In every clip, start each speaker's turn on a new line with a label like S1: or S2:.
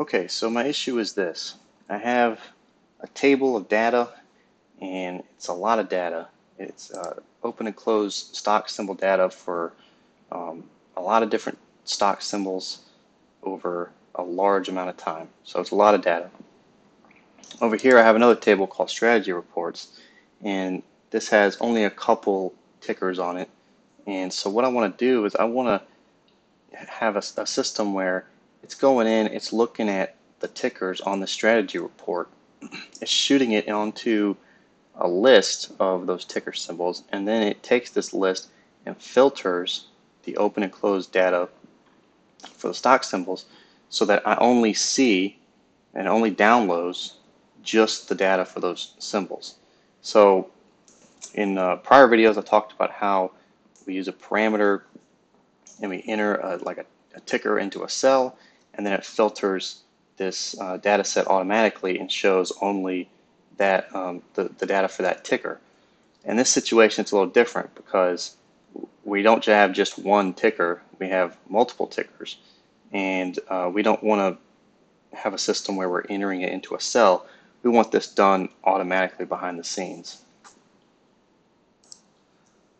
S1: Okay, so my issue is this. I have a table of data and it's a lot of data. It's uh, open and closed stock symbol data for um, a lot of different stock symbols over a large amount of time. So it's a lot of data. Over here I have another table called strategy reports and this has only a couple tickers on it. And so what I want to do is I want to have a, a system where it's going in, it's looking at the tickers on the strategy report, it's shooting it onto a list of those ticker symbols, and then it takes this list and filters the open and closed data for the stock symbols so that I only see and only downloads just the data for those symbols. So in uh, prior videos, I talked about how we use a parameter and we enter a, like a, a ticker into a cell, and then it filters this uh, data set automatically and shows only that um, the, the data for that ticker. In this situation, it's a little different because we don't have just one ticker, we have multiple tickers. And uh, we don't want to have a system where we're entering it into a cell. We want this done automatically behind the scenes.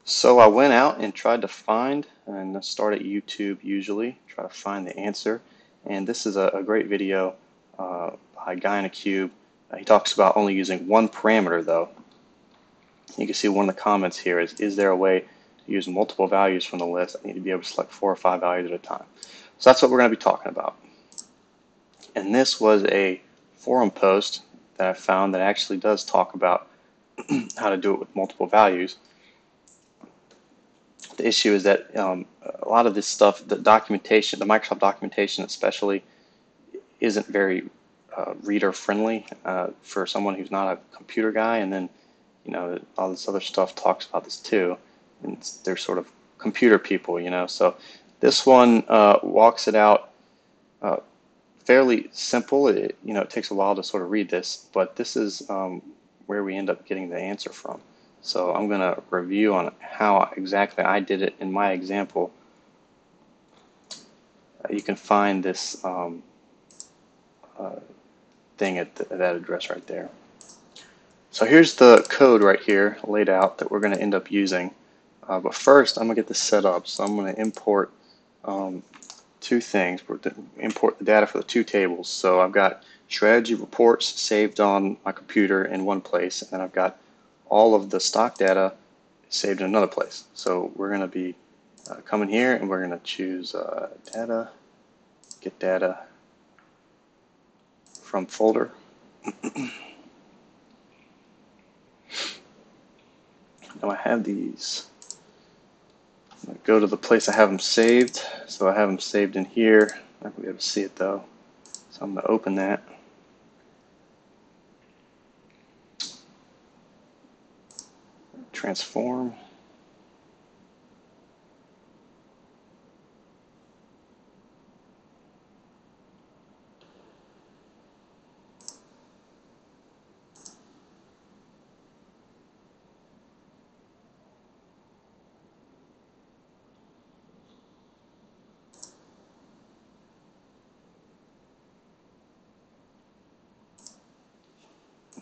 S1: So I went out and tried to find, and I start at YouTube usually, try to find the answer. And this is a, a great video uh, by Guy in a Cube. Uh, he talks about only using one parameter though. You can see one of the comments here is, is there a way to use multiple values from the list? I need to be able to select four or five values at a time. So that's what we're going to be talking about. And this was a forum post that I found that actually does talk about how to do it with multiple values. The issue is that um, a lot of this stuff, the documentation, the Microsoft documentation especially, isn't very uh, reader friendly uh, for someone who's not a computer guy. And then, you know, all this other stuff talks about this too. And they're sort of computer people, you know. So this one uh, walks it out uh, fairly simple. It, you know, it takes a while to sort of read this, but this is um, where we end up getting the answer from. So I'm going to review on how exactly I did it in my example. Uh, you can find this um, uh, thing at, that address right there. So here's the code right here laid out that we're going to end up using. Uh, but first, I'm going to get this set up. So I'm going to import um, two things. We're going to import the data for the two tables. So I've got strategy reports saved on my computer in one place, and then I've got all of the stock data saved in another place. So we're going to be uh, coming here, and we're going to choose uh, data, get data, from folder. now I have these. I go to the place I have them saved. So I have them saved in here. I'm not going to be able to see it though. So I'm going to open that. Transform.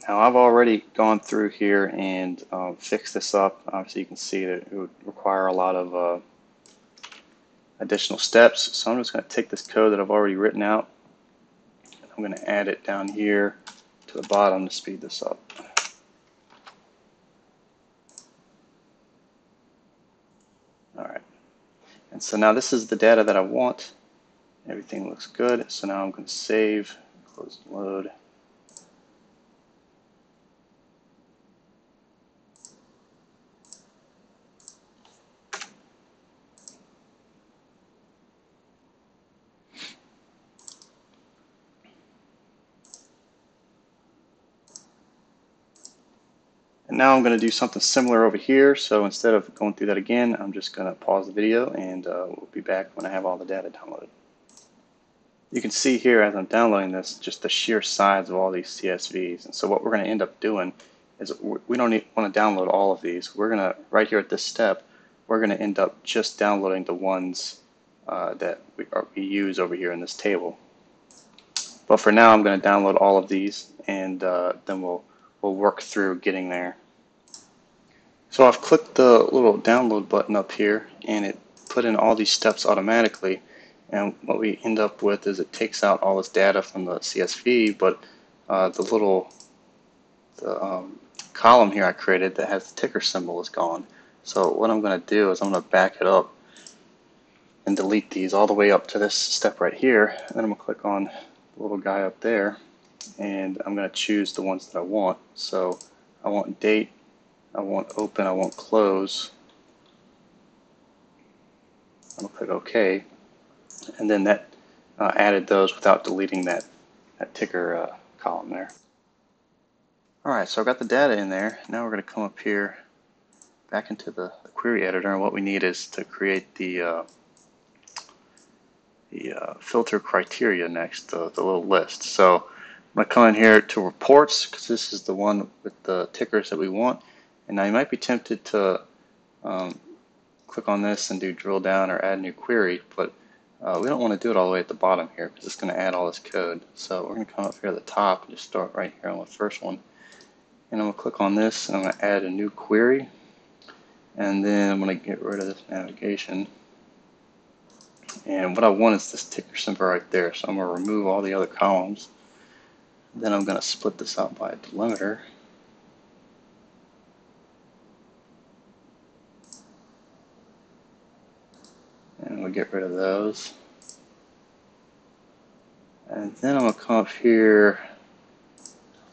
S1: Now I've already gone through here and uh, fixed this up. Obviously you can see that it would require a lot of uh, additional steps. So I'm just going to take this code that I've already written out. I'm going to add it down here to the bottom to speed this up. Alright, and so now this is the data that I want. Everything looks good. So now I'm going to save, close and load. Now I'm going to do something similar over here. So instead of going through that again, I'm just going to pause the video and uh, we'll be back when I have all the data downloaded. You can see here as I'm downloading this, just the sheer size of all these CSVs. And so what we're going to end up doing is we don't want to download all of these. We're going to, right here at this step, we're going to end up just downloading the ones uh, that we, are, we use over here in this table. But for now, I'm going to download all of these, and uh, then we'll we'll work through getting there. So I've clicked the little download button up here, and it put in all these steps automatically. And what we end up with is it takes out all this data from the CSV, but uh, the little the um, column here I created that has the ticker symbol is gone. So what I'm going to do is I'm going to back it up and delete these all the way up to this step right here. And then I'm going to click on the little guy up there and I'm going to choose the ones that I want. So I want date, I want open, I want close. To click OK. And then that uh, added those without deleting that, that ticker uh, column there. Alright, so I've got the data in there. Now we're going to come up here back into the, the query editor and what we need is to create the uh, the uh, filter criteria next, the, the little list. So I'm going to come in here to reports because this is the one with the tickers that we want. And now you might be tempted to um, click on this and do drill down or add new query, but uh, we don't want to do it all the way at the bottom here because it's going to add all this code. So we're going to come up here at the top and just start right here on the first one. And I'm going to click on this and I'm going to add a new query. And then I'm going to get rid of this navigation. And what I want is this ticker symbol right there. So I'm going to remove all the other columns. Then I'm going to split this out by a delimiter. Get rid of those. And then I'm going to come up here,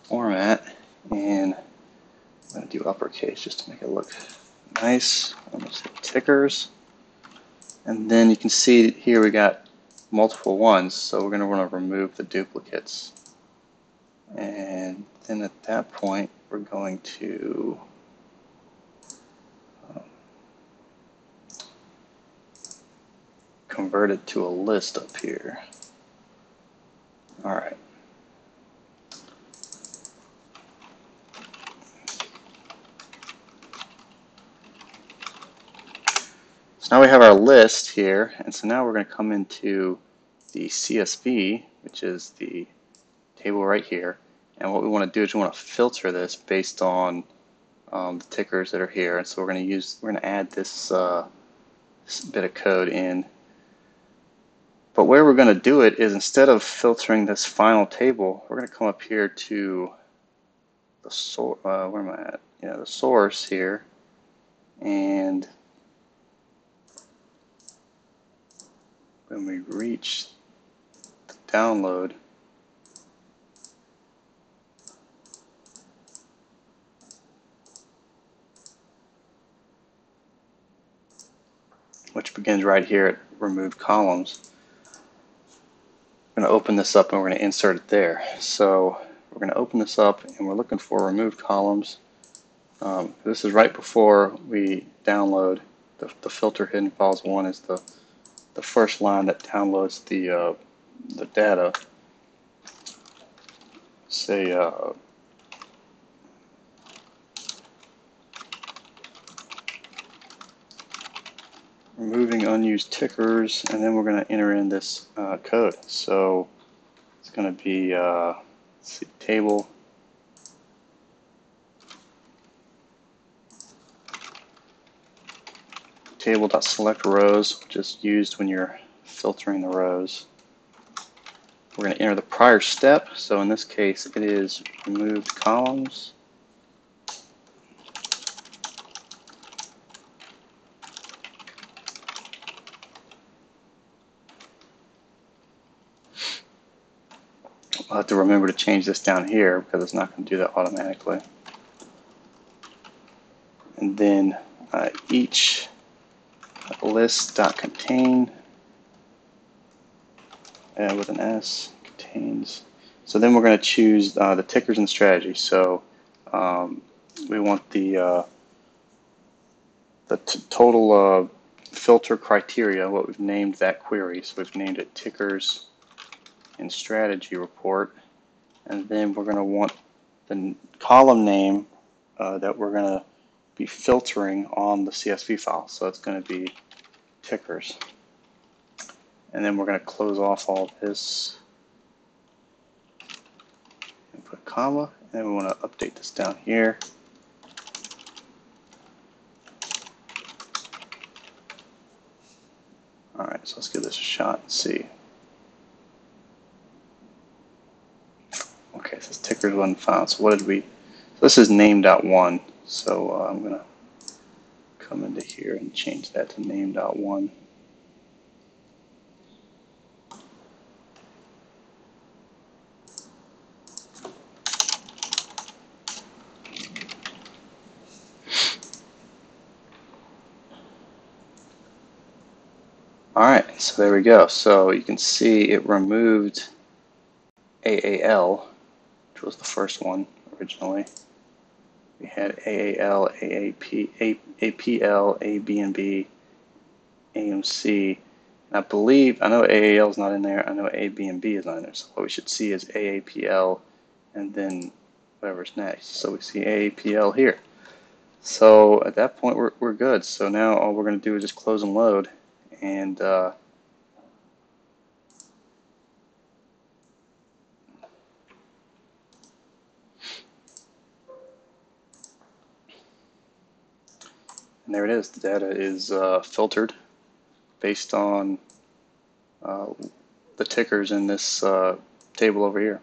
S1: format, and I'm going to do uppercase just to make it look nice. To say tickers. And then you can see here we got multiple ones, so we're going to want to remove the duplicates. And then at that point, we're going to convert it to a list up here. All right. So now we have our list here, and so now we're going to come into the CSV, which is the table right here, and what we want to do is we want to filter this based on um, the tickers that are here, and so we're going to use, we're going to add this, uh, this bit of code in. But where we're going to do it is instead of filtering this final table, we're going to come up here to the source, uh, where am I at? Yeah, the source here, and when we reach the download, which begins right here at remove columns. Going to open this up and we're going to insert it there. So we're going to open this up and we're looking for remove columns. Um, this is right before we download the, the filter hidden files one is the the first line that downloads the uh, the data. Say uh, removing unused tickers, and then we're going to enter in this uh, code. So it's going to be uh, see, table table.select rows, which is used when you're filtering the rows. We're going to enter the prior step. So in this case, it is removed columns. I'll have to remember to change this down here because it's not going to do that automatically. And then uh, each list.contain uh, with an S contains. So then we're going to choose uh, the tickers and strategy. So um, we want the uh, the total uh, filter criteria, what we've named that query. So we've named it tickers and strategy report. And then we're going to want the column name uh, that we're going to be filtering on the CSV file. So it's going to be tickers. And then we're going to close off all this. and put a comma, and we want to update this down here. All right, so let's give this a shot and see. This tickers wasn't found. So what did we? So this is named out one. So uh, I'm gonna come into here and change that to named out one. All right, so there we go. So you can see it removed AAL, was the first one originally. We had AAL, AAP, APL, ABNB, AMC. And I believe, I know AAL is not in there. I know ABNB is not in there. So what we should see is AAPL and then whatever's next. So we see AAPL here. So at that point, we're, we're good. So now all we're going to do is just close and load and uh, and there it is. The data is uh, filtered based on uh, the tickers in this uh, table over here.